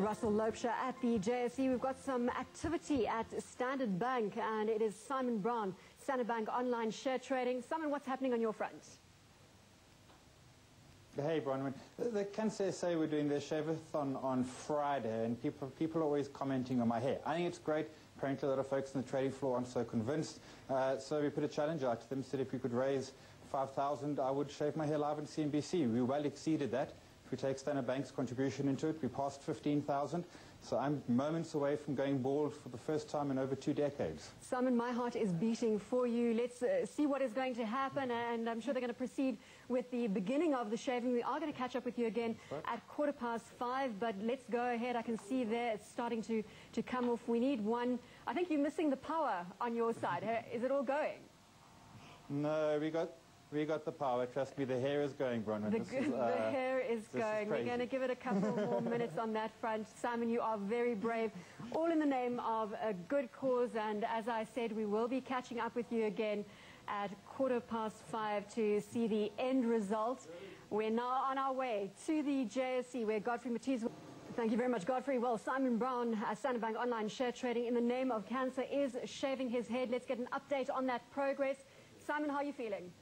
Russell Loubser at the JSE. We've got some activity at Standard Bank, and it is Simon Brown, Standard Bank online share trading. Simon, what's happening on your front? Hey, Bronwyn. The CANSA we're doing their shave-a-thon on Friday, and people, people are always commenting on my hair. I think it's great. Apparently, a lot of folks on the trading floor aren't so convinced. Uh, so we put a challenge out to them, said if we could raise 5,000, I would shave my hair live on CNBC. We well exceeded that. If we take Standard Bank's contribution into it, we passed 15,000. So I'm moments away from going bald for the first time in over two decades. Simon, my heart is beating for you. Let's uh, see what is going to happen, and I'm sure they're going to proceed with the beginning of the shaving. We are going to catch up with you again right. at quarter past five, but let's go ahead. I can see there it's starting to, to come off. We need one. I think you're missing the power on your side. Is it all going? No, we got we got the power. Trust me, the hair is going, Bronwyn. The, is, uh, the hair is going. Is We're going to give it a couple more minutes on that front. Simon, you are very brave. All in the name of a good cause. And as I said, we will be catching up with you again at quarter past five to see the end result. We're now on our way to the JSE where Godfrey Matiz... Thank you very much, Godfrey. Well, Simon Brown, uh, Standard Bank Online Share Trading in the name of cancer, is shaving his head. Let's get an update on that progress. Simon, how are you feeling?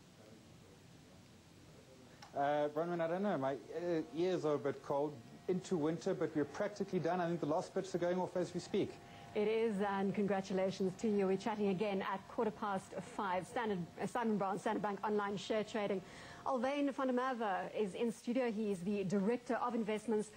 Uh, Bronwyn, I don't know. My uh, ears are a bit cold into winter, but we're practically done. I think the last bits are going off as we speak. It is, and congratulations to you. We're chatting again at quarter past five. Standard, uh, Simon Brown, Standard Bank Online Share Trading. Alvain Merwe is in studio. He is the Director of Investments